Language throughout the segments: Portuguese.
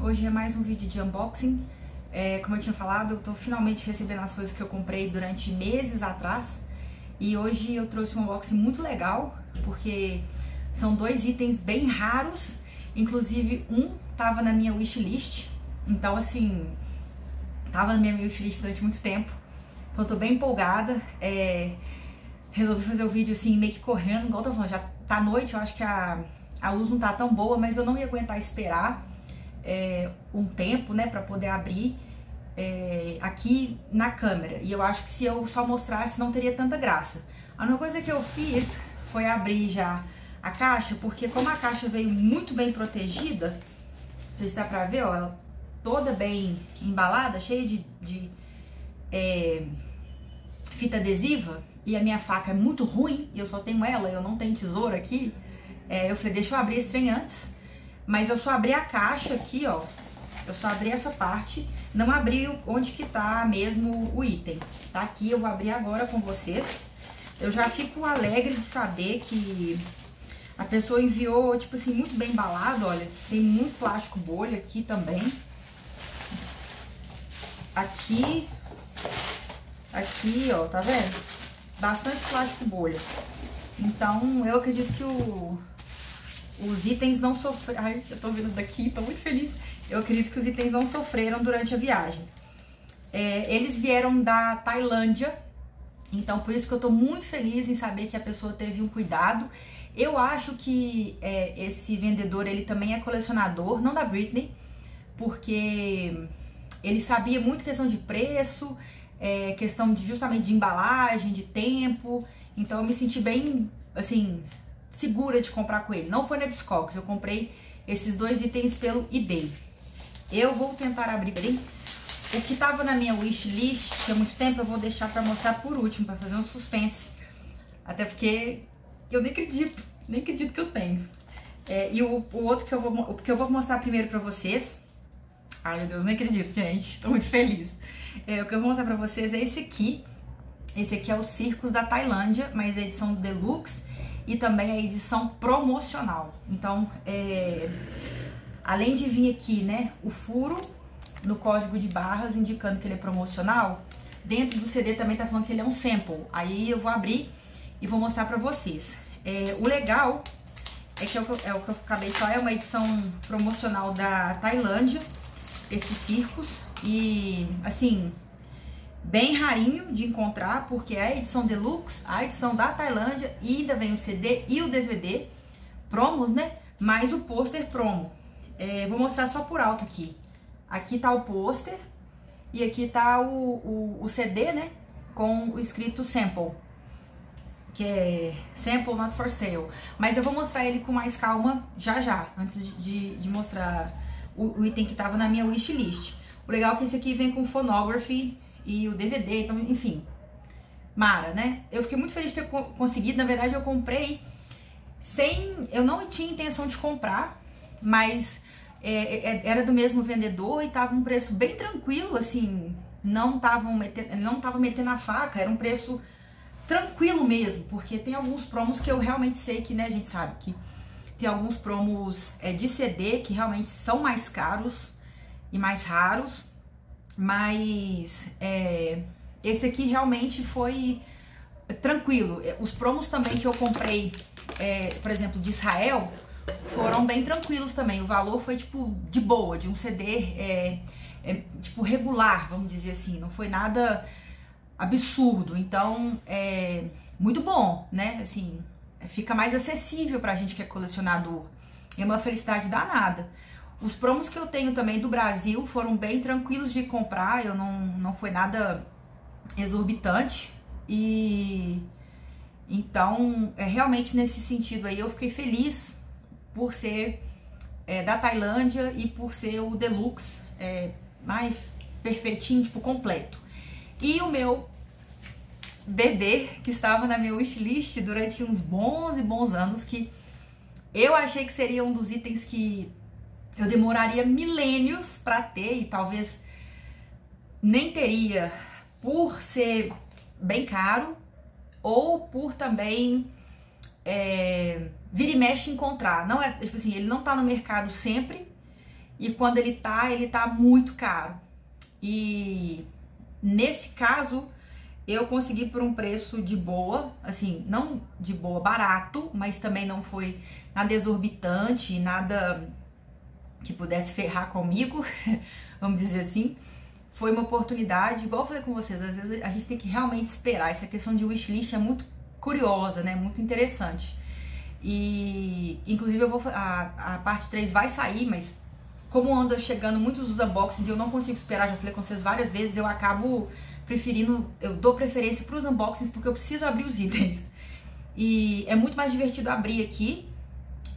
Hoje é mais um vídeo de unboxing. É, como eu tinha falado, eu tô finalmente recebendo as coisas que eu comprei durante meses atrás. E hoje eu trouxe um unboxing muito legal, porque são dois itens bem raros. Inclusive, um tava na minha wishlist. Então, assim, tava na minha wishlist durante muito tempo. Então, eu tô bem empolgada. É, resolvi fazer o vídeo assim, meio que correndo, igual eu tô falando, já tá noite, eu acho que a a luz não tá tão boa, mas eu não ia aguentar esperar é, um tempo, né, para poder abrir é, aqui na câmera. E eu acho que se eu só mostrasse não teria tanta graça. A única coisa que eu fiz foi abrir já a caixa, porque como a caixa veio muito bem protegida, não sei se dá pra ver, ó, ela toda bem embalada, cheia de, de é, fita adesiva, e a minha faca é muito ruim, e eu só tenho ela, eu não tenho tesoura aqui, é, eu falei, deixa eu abrir esse trem antes. Mas eu só abri a caixa aqui, ó. Eu só abri essa parte, não abri onde que tá mesmo o item. Tá aqui, eu vou abrir agora com vocês. Eu já fico alegre de saber que a pessoa enviou, tipo assim, muito bem embalado, olha. Tem muito plástico bolha aqui também. Aqui, aqui, ó, tá vendo? Bastante plástico bolha. Então, eu acredito que o, os itens não sofreram. Ai, eu tô vendo daqui, tô muito feliz. Eu acredito que os itens não sofreram durante a viagem. É, eles vieram da Tailândia, então por isso que eu tô muito feliz em saber que a pessoa teve um cuidado. Eu acho que é, esse vendedor ele também é colecionador, não da Britney, porque ele sabia muito questão de preço, é, questão de justamente de embalagem, de tempo. Então eu me senti bem assim segura de comprar com ele. Não foi na Discogs, eu comprei esses dois itens pelo eBay. Eu vou tentar abrir. O que tava na minha wishlist há muito tempo, eu vou deixar para mostrar por último, para fazer um suspense. Até porque eu nem acredito, nem acredito que eu tenho. É, e o, o, outro que eu vou, que eu vou mostrar primeiro para vocês. Ai, meu Deus, nem acredito, gente. Tô muito feliz. É, o que eu vou mostrar para vocês é esse aqui. Esse aqui é o Circos da Tailândia, mas é edição deluxe e também a edição promocional. Então, é, além de vir aqui, né, o furo no código de barras indicando que ele é promocional, dentro do CD também tá falando que ele é um sample. Aí eu vou abrir e vou mostrar pra vocês. É, o legal é que é o, é o que eu acabei é uma edição promocional da Tailândia, esses circos. E, assim, bem rarinho de encontrar, porque é a edição deluxe, a edição da Tailândia, e ainda vem o CD e o DVD, promos, né? Mais o pôster promo. É, vou mostrar só por alto aqui. Aqui tá o pôster e aqui tá o, o, o, CD, né? Com o escrito sample, que é sample not for sale. Mas eu vou mostrar ele com mais calma já já, antes de, de, mostrar o, o, item que tava na minha wishlist. O legal é que esse aqui vem com phonography e o DVD, então, enfim. Mara, né? Eu fiquei muito feliz de ter conseguido. Na verdade, eu comprei sem. Eu não tinha intenção de comprar, mas é, é, era do mesmo vendedor e tava um preço bem tranquilo, assim. Não tava não tava metendo a faca, era um preço tranquilo mesmo, porque tem alguns promos que eu realmente sei que, né, a gente sabe que tem alguns promos é, de CD que realmente são mais caros e mais raros. Mas é, esse aqui realmente foi tranquilo. Os promos também que eu comprei, é, por exemplo, de Israel, foram bem tranquilos também. O valor foi tipo de boa, de um CD é, é, tipo regular, vamos dizer assim. Não foi nada absurdo. Então, é muito bom, né? Assim, fica mais acessível pra gente que é colecionador. É uma felicidade danada. Os promos que eu tenho também do Brasil foram bem tranquilos de comprar, eu não, não foi nada exorbitante. E então, é, realmente nesse sentido aí, eu fiquei feliz por ser é, da Tailândia e por ser o deluxe é, mais perfeitinho, tipo, completo. E o meu bebê, que estava na minha wishlist durante uns bons e bons anos, que eu achei que seria um dos itens que eu demoraria milênios para ter e talvez nem teria por ser bem caro ou por também é, vir e mexe encontrar. Não é, tipo assim, ele não tá no mercado sempre E quando ele tá, ele tá muito caro. E nesse caso, eu consegui por um preço de boa, assim, não de boa, barato, mas também não foi nada exorbitante, nada que pudesse ferrar comigo, vamos dizer assim. Foi uma oportunidade, igual eu falei com vocês, às vezes a gente tem que realmente esperar. Essa questão de wishlist é muito curiosa, né? Muito interessante. E inclusive eu vou a, a parte 3 vai sair, mas como anda chegando muitos dos unboxings e eu não consigo esperar, já falei com vocês várias vezes, eu acabo preferindo, eu dou preferência para os unboxings porque eu preciso abrir os itens. E é muito mais divertido abrir aqui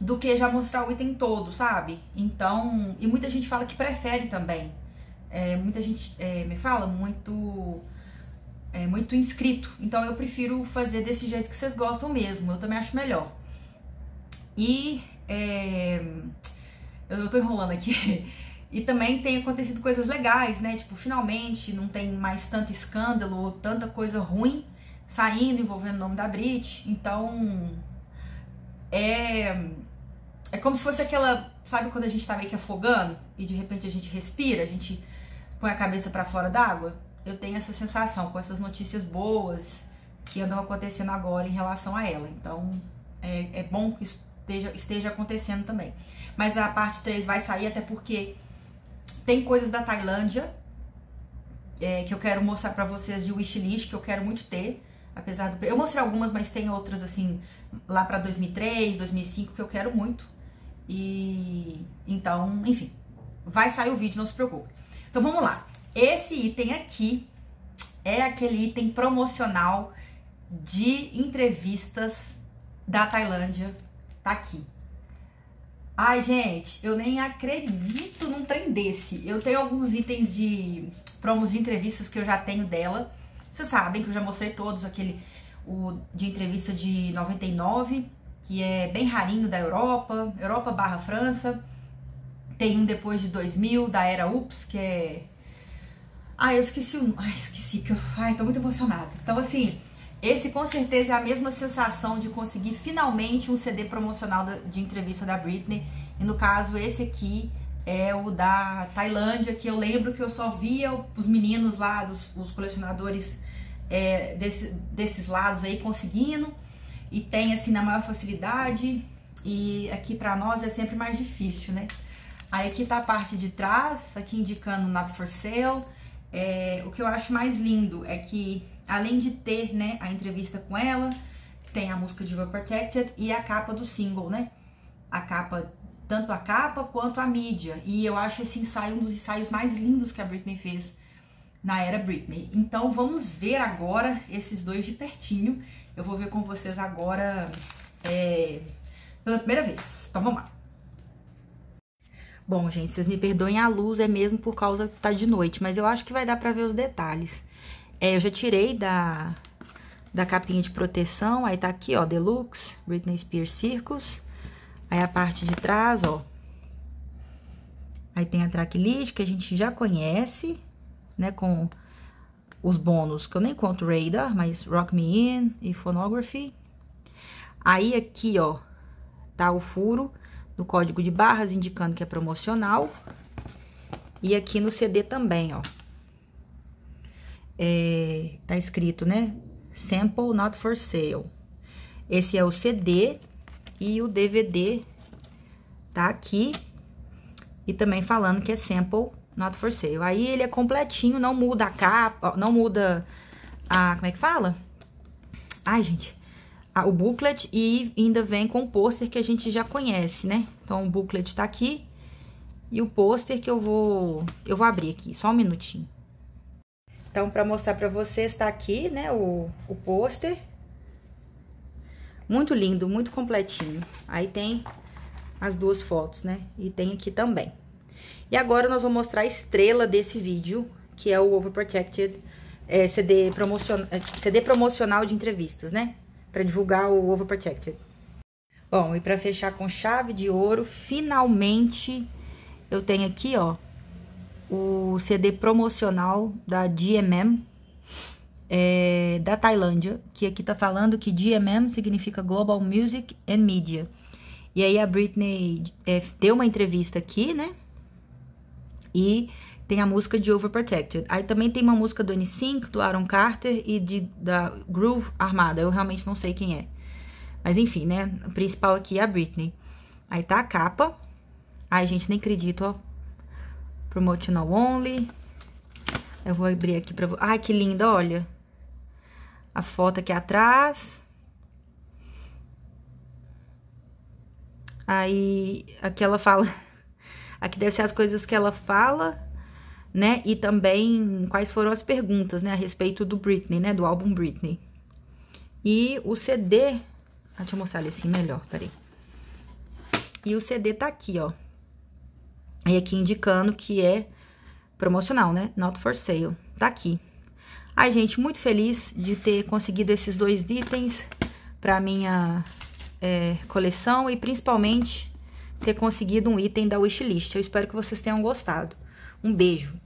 do que já mostrar o item todo, sabe? Então, e muita gente fala que prefere também. É, muita gente é, me fala muito é, muito inscrito. Então eu prefiro fazer desse jeito que vocês gostam mesmo. Eu também acho melhor. E é, eu tô enrolando aqui. E também tem acontecido coisas legais, né? Tipo, finalmente não tem mais tanto escândalo ou tanta coisa ruim saindo envolvendo o nome da Brit. Então, é é como se fosse aquela, sabe quando a gente tá meio que afogando e de repente a gente respira, a gente põe a cabeça para fora d'água? Eu tenho essa sensação com essas notícias boas que andam acontecendo agora em relação a ela. Então, é, é bom que esteja, esteja acontecendo também. Mas a parte 3 vai sair até porque tem coisas da Tailândia é, que eu quero mostrar para vocês de wishlist que eu quero muito ter. Apesar do. Eu mostrei algumas, mas tem outras assim, lá para 2003, 2005 que eu quero muito. E. Então, enfim. Vai sair o vídeo, não se preocupe. Então vamos lá. Esse item aqui é aquele item promocional de entrevistas da Tailândia. Tá aqui. Ai, gente, eu nem acredito num trem desse. Eu tenho alguns itens de promos de entrevistas que eu já tenho dela. Vocês sabem que eu já mostrei todos, aquele o de entrevista de 99, que é bem rarinho da Europa, Europa barra França. Tem um depois de 2000, da era Ups, que é... Ai, eu esqueci o... Ai, esqueci, que eu... Ai, tô muito emocionada. Então, assim, esse com certeza é a mesma sensação de conseguir finalmente um CD promocional de entrevista da Britney. E no caso, esse aqui é o da Tailândia, que eu lembro que eu só via os meninos lá, dos, os colecionadores é, desse, desses lados aí conseguindo. E tem assim na maior facilidade. E aqui para nós é sempre mais difícil, né? Aí aqui tá a parte de trás, aqui indicando Not For Sale. É, o que eu acho mais lindo é que além de ter, né, a entrevista com ela, tem a música Diva Protected e a capa do single, né? A capa, tanto a capa quanto a mídia. E eu acho esse ensaio um dos ensaios mais lindos que a Britney fez na era Britney. Então vamos ver agora esses dois de pertinho. Eu vou ver com vocês agora é, pela primeira vez. Então vamos lá. Bom, gente, vocês me perdoem a luz, é mesmo por causa que tá de noite, mas eu acho que vai dar pra ver os detalhes. É, eu já tirei da, da capinha de proteção, aí tá aqui, ó, Deluxe, Britney Spears Circus. Aí a parte de trás, ó. Aí tem a tracklist, que a gente já conhece, né, com os bônus, que eu nem conto Radar, mas Rock Me In e Phonography. Aí aqui, ó, tá o furo do código de barras, indicando que é promocional. E aqui no CD também, ó é, tá escrito, né? Sample not for sale. Esse é o CD e o DVD tá aqui. E também falando que é sample not for sale. Aí ele é completinho, não muda a capa, não muda a... como é que fala? Ai, gente. o booklet e ainda vem com o pôster que a gente já conhece, né? Então, o booklet tá aqui. E o pôster que eu vou... Eu vou abrir aqui, só um minutinho. Então, para mostrar para vocês, está aqui, né, o, o pôster. Muito lindo, muito completinho. Aí tem as duas fotos, né? E tem aqui também. E agora nós vamos mostrar a estrela desse vídeo, que é o Overprotected é, CD, promocion, é, CD promocional de entrevistas, né? Para divulgar o Overprotected. Bom, e para fechar com chave de ouro, finalmente eu tenho aqui, ó, o CD promocional da GMM é, da Tailândia, que aqui tá falando que GMM significa Global Music and Media. E aí a Britney é, deu uma entrevista aqui, né? E tem a música de Overprotected. Aí também tem uma música do N5, do Aaron Carter e de, da Groove Armada. Eu realmente não sei quem é. Mas enfim, né? O principal aqui é a Britney. Aí tá a capa. Ai, gente, nem acredito, ó. Promotional Only. Eu vou abrir aqui pra... Ai, que linda, olha. A foto aqui atrás. Aí, aqui ela fala... Aqui deve ser as coisas que ela fala, né? E também quais foram as perguntas, né? A respeito do Britney, né? Do álbum Britney. E o CD... Ah, deixa eu mostrar ele assim melhor, peraí. E o CD tá aqui, ó. E aqui indicando que é promocional, né? Not for sale. Tá aqui. Ai, gente, muito feliz de ter conseguido esses dois itens para minha é, coleção e principalmente ter conseguido um item da wishlist. Eu espero que vocês tenham gostado. Um beijo!